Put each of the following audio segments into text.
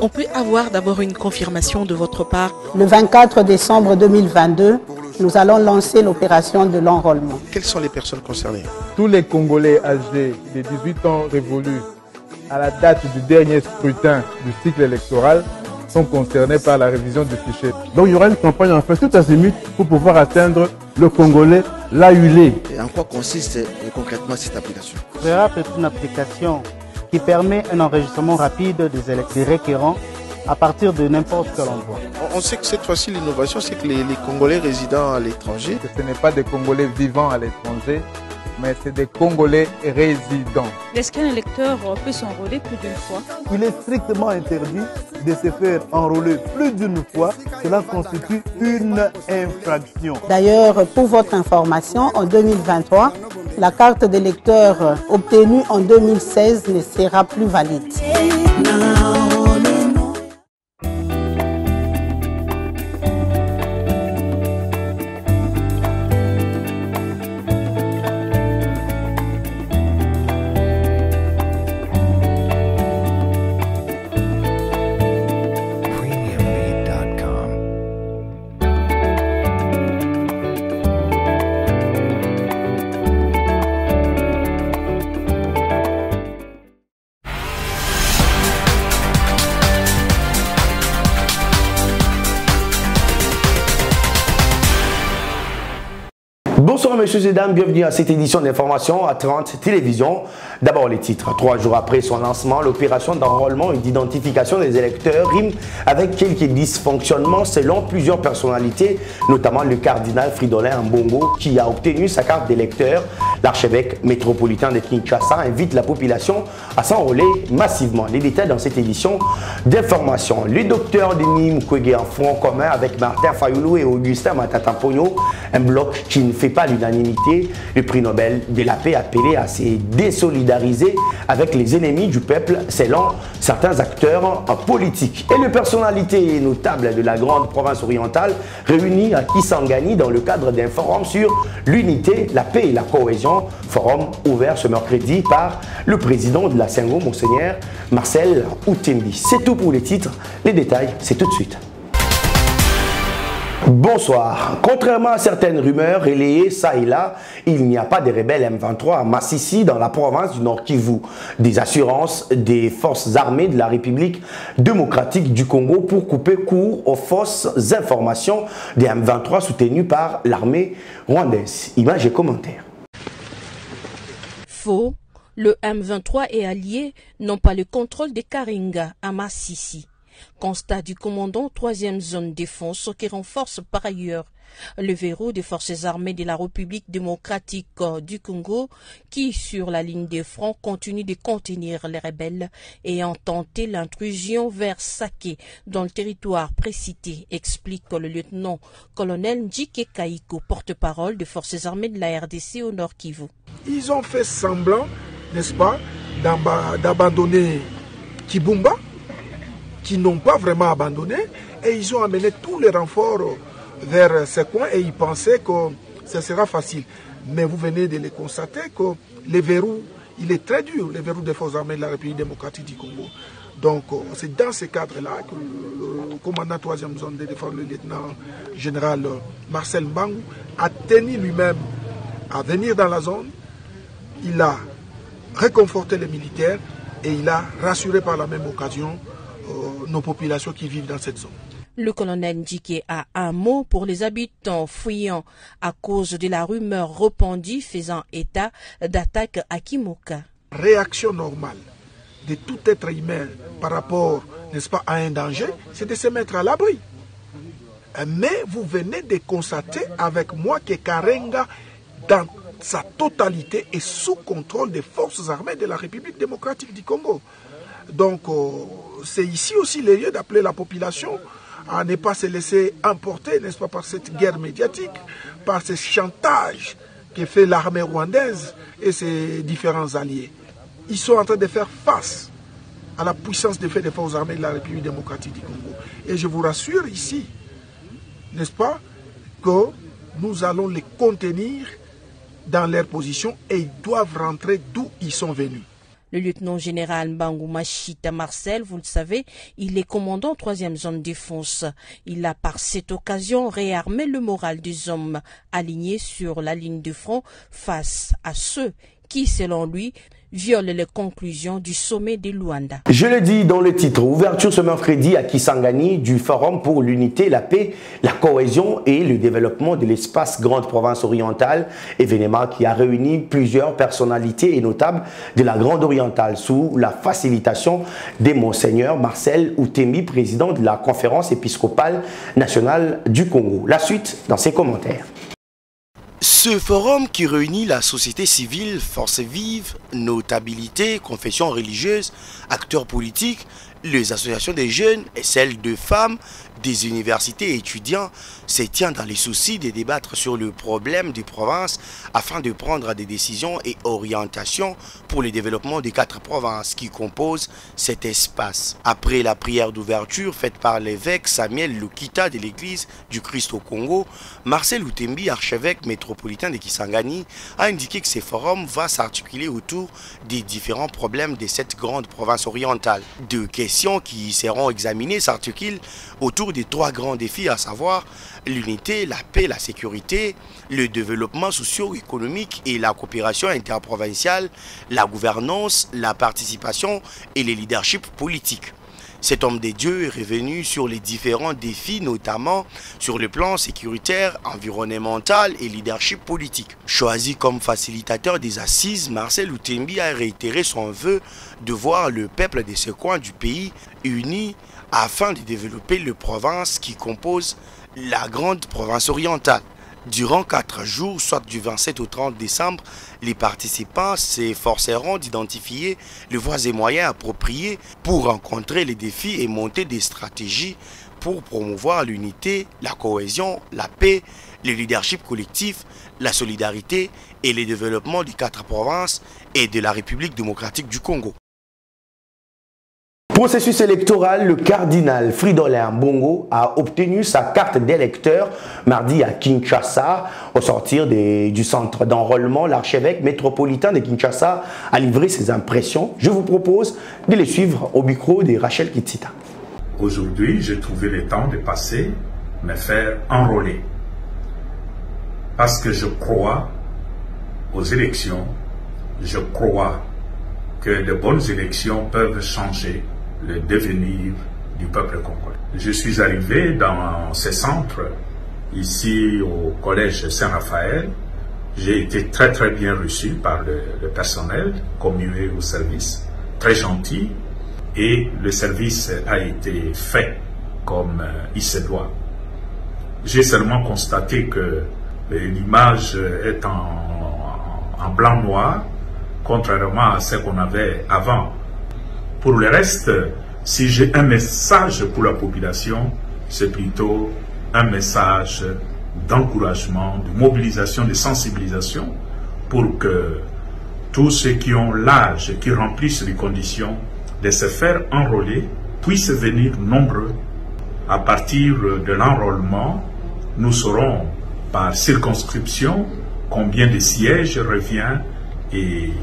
On peut avoir d'abord une confirmation de votre part. Le 24 décembre 2022, nous allons lancer l'opération de l'enrôlement. Quelles sont les personnes concernées? Tous les Congolais âgés de 18 ans révolus à la date du dernier scrutin du cycle électoral sont concernés par la révision du fichier. Donc il y aura une campagne en fait tout azimut pour pouvoir atteindre le Congolais là où il est. Et en quoi consiste euh, concrètement cette application? RERAP est une application qui permet un enregistrement rapide des électeurs requérants à partir de n'importe quel endroit. On- sait que cette fois-ci, l'innovation, c'est que les, les Congolais résidant à l'étranger, Que ce n'est pas des Congolais vivant à l'étranger, mais c'est des Congolais résidents. Est-ce qu'un électeur peut s'enrôler plus d'une fois? Il est strictement interdit de se faire enrôler plus d'une fois. Cela constitue une infraction. D'ailleurs, pour votre information, en 2023, la carte d'électeur obtenue en 2016 ne sera plus valide. Messieurs et dames, bienvenue à cette édition d'information à 30 Télévision. D'abord les titres. Trois jours après son lancement, l'opération d'enrôlement et d'identification des électeurs rime avec quelques dysfonctionnements selon plusieurs personnalités, notamment le cardinal Fridolin Mbongo qui a obtenu sa carte d'électeur. L'archevêque métropolitain de Kinshasa invite la population à s'enrôler massivement. Les détails dans cette édition d'information. Le docteur Denis Mukwege en front commun avec Martin Fayoulou et Augustin Matatampogno, un bloc qui ne fait pas l'unanimité. Le prix Nobel de la paix appelé à se désolidariser avec les ennemis du peuple selon certains acteurs politiques. Et les personnalités notables de la grande province orientale réunies à Kisangani dans le cadre d'un forum sur l'unité, la paix et la cohésion. Forum ouvert ce mercredi par le président de la Sengo, Monseigneur Marcel Outembi. C'est tout pour les titres. Les détails, c'est tout de suite. Bonsoir. Contrairement à certaines rumeurs relayées ça et là, il n'y a pas de rebelles M23 à Massissi dans la province du Nord Kivu. Des assurances des forces armées de la République démocratique du Congo pour couper court aux fausses informations des M23 soutenues par l'armée rwandaise. Images et commentaires. Faux, le M23 et alliés n'ont pas le contrôle des Karinga à Massissi. Constat du commandant 3e zone défense qui renforce par ailleurs le verrou des forces armées de la République démocratique du Congo qui, sur la ligne des fronts, continue de contenir les rebelles ayant tenté l'intrusion vers Saké dans le territoire précité, explique le lieutenant-colonel Njike Kaiko, porte-parole des forces armées de la RDC au Nord Kivu. Ils ont fait semblant, n'est-ce pas, d'abandonner Kibumba, qui n'ont pas vraiment abandonné, et ils ont amené tous les renforts vers ces coins et ils pensaient que ce sera facile. Mais vous venez de le constater que le verrou, il est très dur, le verrou des forces armées de la République démocratique du Congo. Donc c'est dans ce cadre-là que le, commandant 3e zone de défense, le lieutenant général Marcel Mbangou, a tenu lui-même à venir dans la zone. Il a réconforté les militaires et il a rassuré par la même occasion nos populations qui vivent dans cette zone. Le colonel Ndike a un mot pour les habitants fuyant à cause de la rumeur répandue faisant état d'attaques à Kimoka. Réaction normale de tout être humain par rapport, n'est-ce pas, à un danger, c'est de se mettre à l'abri. Mais vous venez de constater avec moi que Karenga, dans sa totalité, est sous contrôle des forces armées de la République démocratique du Congo. Donc, euh, c'est ici aussi le lieu d'appeler la population à ne pas se laisser emporter, n'est-ce pas, par cette guerre médiatique, par ce chantage que fait l'armée rwandaise et ses différents alliés. Ils sont en train de faire face à la puissance des faits des forces armées de la République démocratique du Congo. Et je vous rassure ici, n'est-ce pas, que nous allons les contenir dans leur position et ils doivent rentrer d'où ils sont venus. Le lieutenant-général Mbangou Machita Marcel, vous le savez, il est commandant troisième zone défense. Il a par cette occasion réarmé le moral des hommes alignés sur la ligne de front face à ceux qui, selon lui, viole les conclusions du sommet de Luanda. Je le dis dans le titre, ouverture ce mercredi à Kisangani du Forum pour l'unité, la paix, la cohésion et le développement de l'espace Grande Province orientale, événement qui a réuni plusieurs personnalités et notables de la Grande Orientale sous la facilitation des Monseigneur Marcel Outembi, président de la conférence épiscopale nationale du Congo. La suite dans ses commentaires. Ce forum qui réunit la société civile, forces vives, notabilité, confessions religieuses, acteurs politiques, les associations des jeunes et celles de femmes, des universités et étudiants se tient dans les soucis de débattre sur le problème des provinces afin de prendre des décisions et orientations pour le développement des quatre provinces qui composent cet espace. Après la prière d'ouverture faite par l'évêque Samuel Lukita de l'église du Christ au Congo, Marcel Outembi, archevêque métropolitain de Kisangani, a indiqué que ce forum va s'articuler autour des différents problèmes de cette grande province orientale. Deux questions qui seront examinées s'articulent autour des trois grands défis, à savoir l'unité, la paix, la sécurité, le développement socio-économique et la coopération interprovinciale, la gouvernance, la participation et le leadership politique. Cet homme des dieux est revenu sur les différents défis, notamment sur le plan sécuritaire, environnemental et leadership politique. Choisi comme facilitateur des assises, Marcel Outembi a réitéré son vœu de voir le peuple de ce coin du pays uni afin de développer le province qui compose la grande province orientale. Durant quatre jours, soit du 27 au 30 décembre, les participants s'efforceront d'identifier les voies et moyens appropriés pour rencontrer les défis et monter des stratégies pour promouvoir l'unité, la cohésion, la paix, le leadership collectif, la solidarité et le développement des quatre provinces et de la République démocratique du Congo. Processus électoral, le cardinal Fridolin Bongo a obtenu sa carte d'électeur mardi à Kinshasa. Au sortir du centre d'enrôlement, l'archevêque métropolitain de Kinshasa a livré ses impressions. Je vous propose de les suivre au micro de Rachel Kitsita. Aujourd'hui, j'ai trouvé le temps de passer, me faire enrôler. Parce que je crois aux élections, je crois que de bonnes élections peuvent changer le devenir du peuple congolais. Je suis arrivé dans ce centre, ici au collège Saint-Raphaël. J'ai été très très bien reçu par le, personnel commué au service, très gentil, et le service a été fait comme euh, il se doit. J'ai seulement constaté que euh, l'image est en, en blanc-noir, contrairement à ce qu'on avait avant. Pour le reste, si j'ai un message pour la population, c'est plutôt un message d'encouragement, de mobilisation, de sensibilisation pour que tous ceux qui ont l'âge, qui remplissent les conditions de se faire enrôler, puissent venir nombreux. À partir de l'enrôlement, nous saurons par circonscription combien de sièges revient et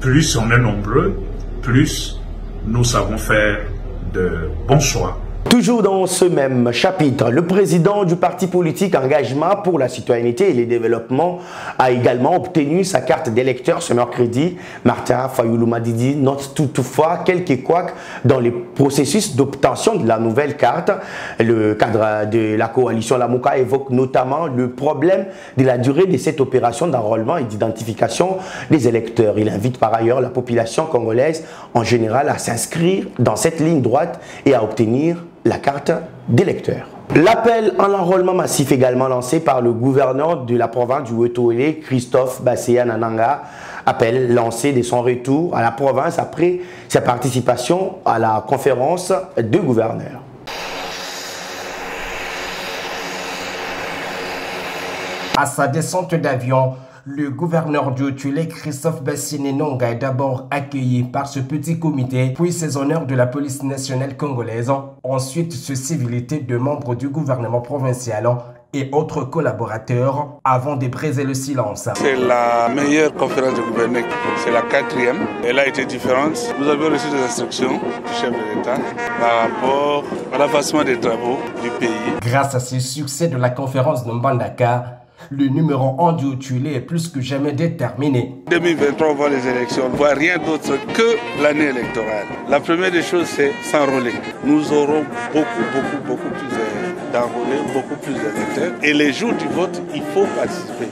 plus on est nombreux, plus nous savons faire de bons choix Toujours dans ce même chapitre, le président du parti politique Engagement pour la citoyenneté et le développement a également obtenu sa carte d'électeur ce mercredi. Martin Fayoulou Madidi note toutefois quelques couacs dans le processus d'obtention de la nouvelle carte. Le cadre de la coalition Lamouka évoque notamment le problème de la durée de cette opération d'enrôlement et d'identification des électeurs. Il invite par ailleurs la population congolaise en général à s'inscrire dans cette ligne droite et à obtenir la carte d'électeur. L'appel en enrôlement massif également lancé par le gouverneur de la province du Wetouélé, Christophe Basséa Nananga, appel lancé de son retour à la province après sa participation à la conférence de gouverneurs. À sa descente d'avion, le gouverneur du Otulé, Christophe Nonga, est d'abord accueilli par ce petit comité, puis ses honneurs de la police nationale congolaise, ensuite ce civilité de membres du gouvernement provincial et autres collaborateurs avant de briser le silence. C'est la meilleure conférence de gouverneur, c'est la quatrième. Elle a été différente. Nous avons reçu des instructions du chef de l'État par rapport à l'avancement des travaux du pays. Grâce à ce succès de la conférence de Mbandaka, le numéro 1 du Otulé est plus que jamais déterminé. 2023, on voit les élections, on ne voit rien d'autre que l'année électorale. La première des choses, c'est s'enrôler. Nous aurons beaucoup, beaucoup, beaucoup plus d'enrôlés, beaucoup plus d'électeurs. Et les jours du vote, il faut participer.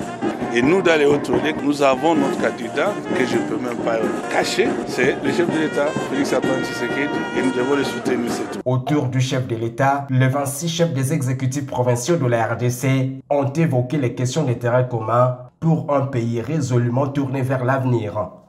Et nous, dans les hautes nous avons notre candidat, que je ne peux même pas cacher, c'est le chef de l'État, Félix Antoine Tshisekedi, et nous devons le soutenir, c'est. Autour du chef de l'État, les 26 chefs des exécutifs provinciaux de la RDC ont évoqué les questions d'intérêt commun pour un pays résolument tourné vers l'avenir.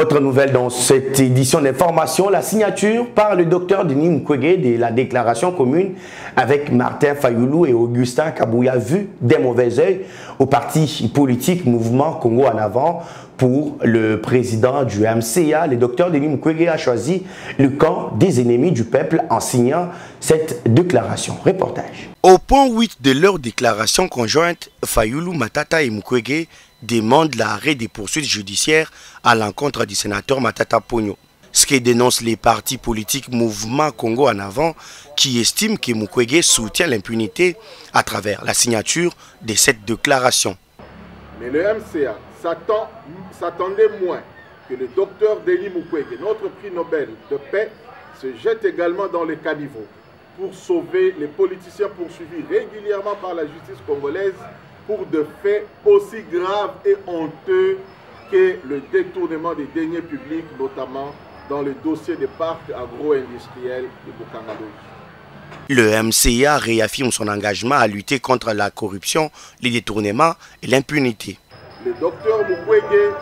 Autre nouvelle dans cette édition d'information, la signature par le docteur Denis Mukwege de la déclaration commune avec Martin Fayoulou et Augustin Kabouya vu des mauvais oeils au parti politique Mouvement Congo en avant pour le président du MCA, le docteur Denis Mukwege a choisi le camp des ennemis du peuple en signant cette déclaration. Reportage. Au point 8 de leur déclaration conjointe, Fayoulou Matata et Mukwege demande l'arrêt des poursuites judiciaires à l'encontre du sénateur Matata Pogno. Ce que dénoncent les partis politiques Mouvement Congo en avant qui estiment que Mukwege soutient l'impunité à travers la signature de cette déclaration. Mais le MCA s'attendait moins que le docteur Denis Mukwege, notre prix Nobel de paix, se jette également dans les caniveaux pour sauver les politiciens poursuivis régulièrement par la justice congolaise pour de faits aussi graves et honteux que le détournement des deniers publics, notamment dans le dossier des parcs agro-industriels de Bukangalo. Le MCA réaffirme son engagement à lutter contre la corruption, les détournements et l'impunité. Le docteur Mukwege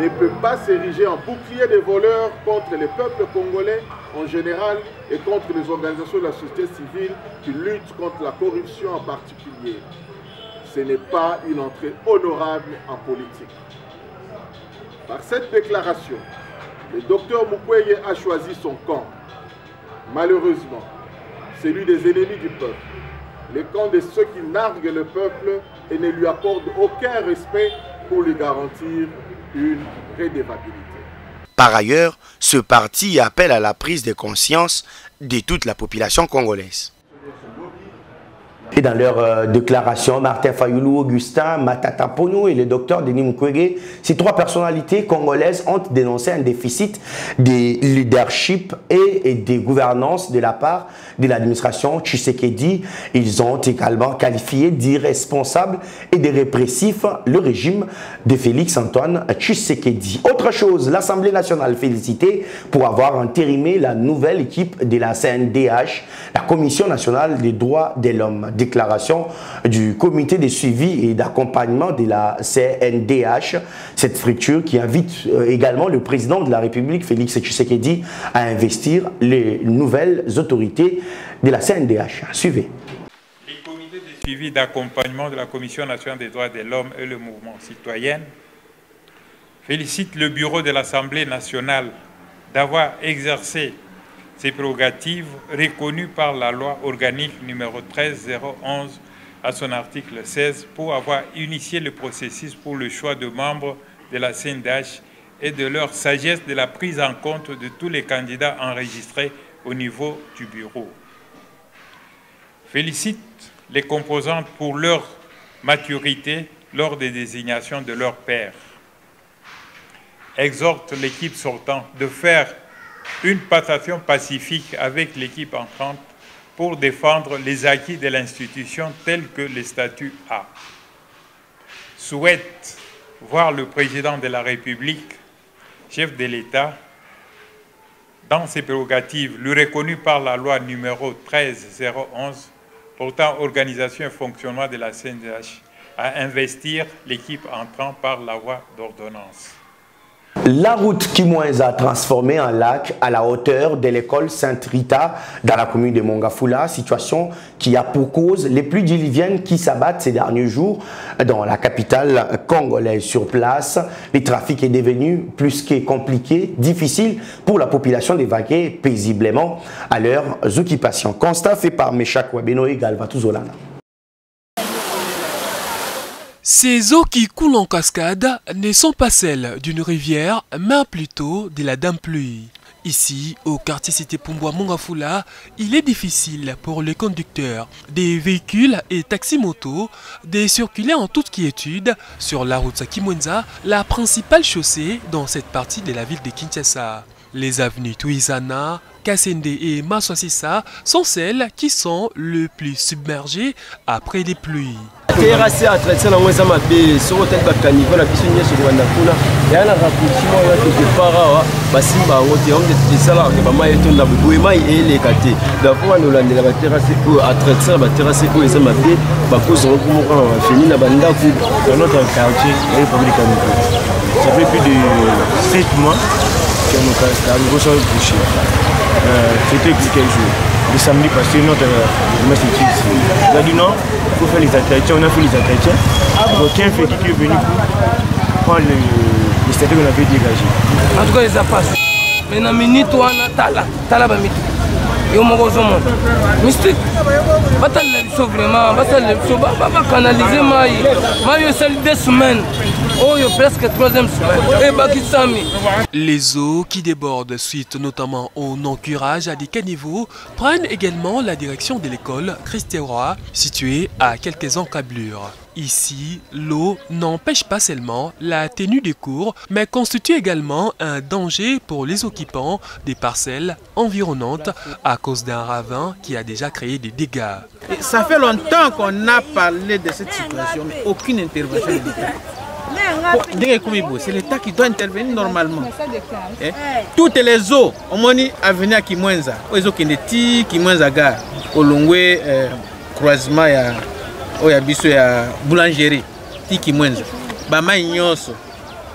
ne peut pas s'ériger en bouclier des voleurs contre les peuples congolais en général et contre les organisations de la société civile qui luttent contre la corruption en particulier ce n'est pas une entrée honorable en politique. Par cette déclaration, le docteur Mukwege a choisi son camp. Malheureusement, celui des ennemis du peuple, le camp de ceux qui narguent le peuple et ne lui accordent aucun respect pour lui garantir une rédévabilité. Par ailleurs, ce parti appelle à la prise de conscience de toute la population congolaise. Et dans leur euh, déclaration, Martin Fayoulou, Augustin, Matata Pono et le docteur Denis Mukwege, ces trois personnalités congolaises ont dénoncé un déficit de leadership et, de gouvernance de la part de l'administration Tshisekedi. Ils ont également qualifié d'irresponsable et de répressif le régime de Félix Antoine Tshisekedi. Autre chose, l'Assemblée nationale félicitée pour avoir entérimé la nouvelle équipe de la CNDH, la Commission nationale des droits de l'homme déclaration du comité de suivi et d'accompagnement de la CNDH, cette structure qui invite euh, également le président de la République, Félix Tshisekedi, à investir les nouvelles autorités de la CNDH. Suivez. Le comité de suivi d'accompagnement de la Commission nationale des droits de l'homme et le mouvement citoyen félicite le bureau de l'Assemblée nationale d'avoir exercé ces prérogatives reconnues par la loi organique numéro 13011 à son article 16 pour avoir initié le processus pour le choix de membres de la CNDH et de leur sagesse de la prise en compte de tous les candidats enregistrés au niveau du bureau. Félicite les composantes pour leur maturité lors des désignations de leurs pairs. Exhorte l'équipe sortante de faire une passation pacifique avec l'équipe entrante pour défendre les acquis de l'institution tels que les statuts A. Souhaite voir le président de la République, chef de l'État, dans ses prérogatives, lui reconnues par la loi numéro 13011 portant organisation et fonctionnement de la CNDH, à investir l'équipe entrant par la voie d'ordonnance. La route a transformé en lac à la hauteur de l'école Sainte-Rita dans la commune de Mongafula, situation qui a pour cause les pluies diluviennes qui s'abattent ces derniers jours dans la capitale congolaise. Sur place, le trafic est devenu plus que compliqué, difficile pour la population d'évacuer paisiblement à leurs occupations. Constat fait par Meshak Wabeno et. Ces eaux qui coulent en cascade ne sont pas celles d'une rivière, mais plutôt de la dame pluie. Ici, au quartier cité Pumbwa Mongafula, il est difficile pour les conducteurs des véhicules et taxis-motos de circuler en toute quiétude sur la route Sakimwenza, la principale chaussée dans cette partie de la ville de Kinshasa. Les avenues Tuizana, Kassende et Maswasissa sont celles qui sont le plus submergées après les pluies. ça fait plus de 7 mois nos niveaux sont bouchés euh, c'était quel jour le samedi passé, notre euh. Il a dit non, il faut faire les entretiens. On a fait les entretiens. Aucun fait qui est venu pour prendre le, statut qu'on avait dégagé. En tout cas, ils a passé. Mais dans minute, on a tala, tala mystique vraiment oyo esali deux semaines ebakisami Les eaux qui débordent suite notamment au non-curage à des caniveaux prennent également la direction de l'école Christ-Roi située à quelques encablures. Ici, l'eau n'empêche pas seulement la tenue des cours, mais constitue également un danger pour les occupants des parcelles environnantes à cause d'un ravin qui a déjà créé des dégâts. Ça fait longtemps qu'on a parlé de cette situation, mais aucune intervention de l'État. C'est l'État qui doit intervenir normalement. Eh? Toutes les eaux, au moins à venir à Kimwenza, aux eaux qui ne ti Kimwenza gare, au longwe euh, croisement ya oyo ya biso ya boulangerie ti Kimwenza, bamai nyonso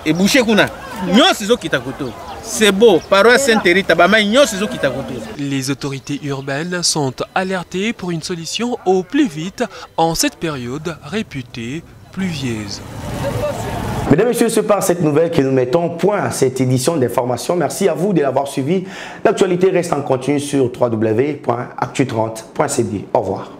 ebushe kuna nyonso ezokita koto. C'est beau, paroisse Sainte-Rita. Les autorités urbaines sont alertées pour une solution au plus vite en cette période réputée pluvieuse. Mesdames et messieurs, c'est par cette nouvelle que nous mettons point à cette édition d'information. Merci à vous de l'avoir suivi. L'actualité reste en continu sur www.actu30.cd. Au revoir.